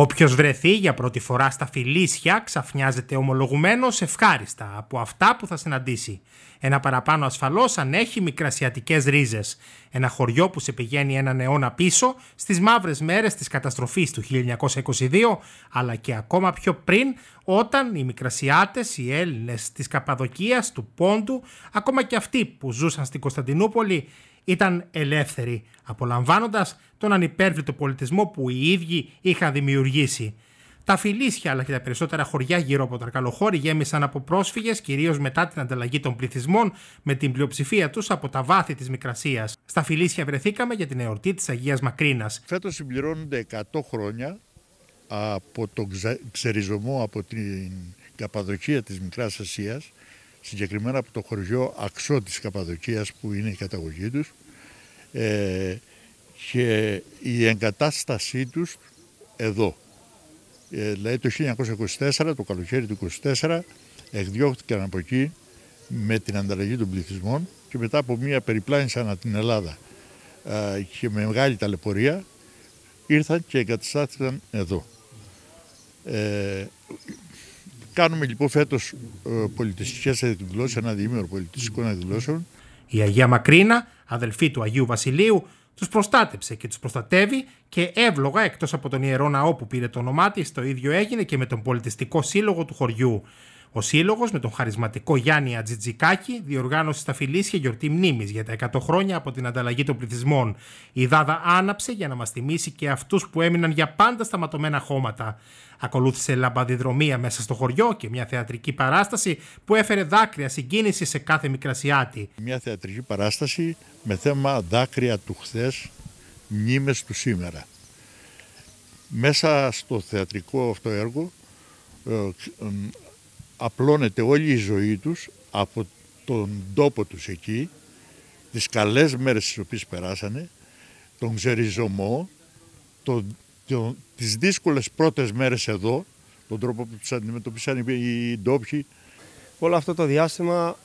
Όποιος βρεθεί για πρώτη φορά στα Φιλίσια ξαφνιάζεται ομολογουμένω ευχάριστα από αυτά που θα συναντήσει. Ένα παραπάνω ασφαλώς αν έχει μικρασιατικές ρίζες. Ένα χωριό που σε πηγαίνει έναν αιώνα πίσω στις μαύρες μέρες της καταστροφής του 1922, αλλά και ακόμα πιο πριν, όταν οι μικρασιάτες, οι Έλληνες της Καπαδοκίας, του Πόντου, ακόμα και αυτοί που ζούσαν στην Κωνσταντινούπολη, ήταν ελεύθεροι, απολαμβάνοντας τον ανυπέρβλητο πολιτισμό που οι ίδιοι είχαν δημιουργήσει. Τα φιλίσια αλλά και τα περισσότερα χωριά γύρω από το Αρκαλοχώρι γέμισαν από πρόσφυγες, κυρίως μετά την ανταλλαγή των πληθυσμών, με την πλειοψηφία τους από τα βάθη της Μικρασίας. Στα φιλίσια βρεθήκαμε για την εορτή της Αγίας Μακρίνας. Φέτος συμπληρώνονται 100 χρόνια από τον ξεριζωμό από την Καπαδοκία της Μικράς Ασίας συγκεκριμένα από το χωριό Αξό της Καπαδοκίας που είναι η καταγωγή τους ε, και η εγκατάστασή τους εδώ. Ε, δηλαδή το 1924, το καλοκαίρι του 1924, εκδιώχθηκαν από εκεί με την ανταλλαγή των πληθυσμών και μετά από μια περιπλάνηση ανά την Ελλάδα ε, και με μεγάλη ταλαιπωρία ήρθαν και εγκαταστάθηκαν εδώ. Ε, Κάνουμε λοιπόν φέτος ε, πολιτιστικές εκδηλώσεις, ένα διήμερο πολιτιστικών εκδηλώσεων. Η Αγία Μακρίνα, αδελφή του Αγίου Βασιλείου, τους προστάτεψε και τους προστατεύει και εύλογα εκτός από τον ιερό ναό που πήρε το όνομά της, το ίδιο έγινε και με τον πολιτιστικό σύλλογο του χωριού. Ο Σύλλογος με τον χαρισματικό Γιάννη Ατζιτζικάκη διοργάνωσε στα Φιλίσια γιορτή μνήμης για τα 100 χρόνια από την ανταλλαγή των πληθυσμών. Η Δάδα άναψε για να μας θυμίσει και αυτούς που έμειναν για πάντα στα ματωμένα χώματα. Ακολούθησε λαμπαδιδρομία μέσα στο χωριό και μια θεατρική παράσταση που έφερε δάκρυα συγκίνηση σε κάθε μικρασιάτη. Μια θεατρική παράσταση με θέμα δάκρυα του χθες, μνήμες του σήμερα. Μέσα στο θεατρικό αυτό έργο ε, απλώνεται όλη η ζωή τους από τον τόπο τους εκεί, τις καλές μέρες τις οποίες περάσανε, τον ξεριζωμό, τον, τον, τις δύσκολες πρώτες μέρες εδώ, τον τρόπο που τους αντιμετωπίσαν οι ντόπιοι. Όλο αυτό το διάστημα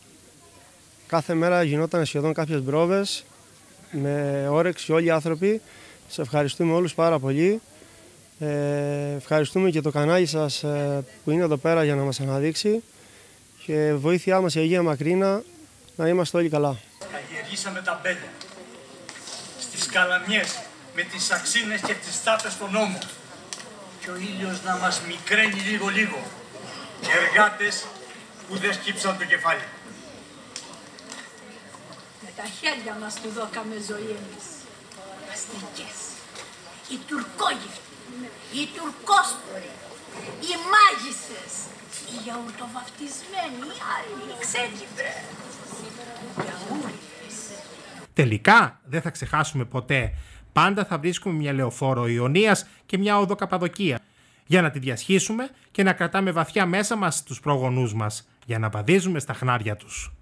κάθε μέρα γινόταν σχεδόν κάποιες μπρόβες με όρεξη όλοι οι άνθρωποι. Σε ευχαριστούμε όλους πάρα πολύ. Ε, ευχαριστούμε και το κανάλι σας ε, που είναι εδώ πέρα για να μας αναδείξει και βοήθειά μας η Αγία Μακρίνα να είμαστε όλοι καλά. Καλλιεργήσαμε τα μπέλια στις καλαμιές με τις αξίνες και τις τάπες στον ώμο και ο ήλιος να μας μικραίνει λίγο λίγο εργάτες που δεν σκύψαν το κεφάλι. Με τα χέρια μας του δώκαμε ζωή εμείς. Αστρικές, οι τουρκόγυφτοι, οι τουρκόσποροι, οι μάγισσες, οι γιαουρτοβαφτισμένοι, οι άλλοι, οι ξέκυφρες, Τελικά δεν θα ξεχάσουμε ποτέ. Πάντα θα βρίσκουμε μια λεωφόρο Ιωνίας και μια όδο Καπαδοκία για να τη διασχίσουμε και να κρατάμε βαθιά μέσα μας τους προγονούς μας για να παδίζουμε στα χνάρια τους.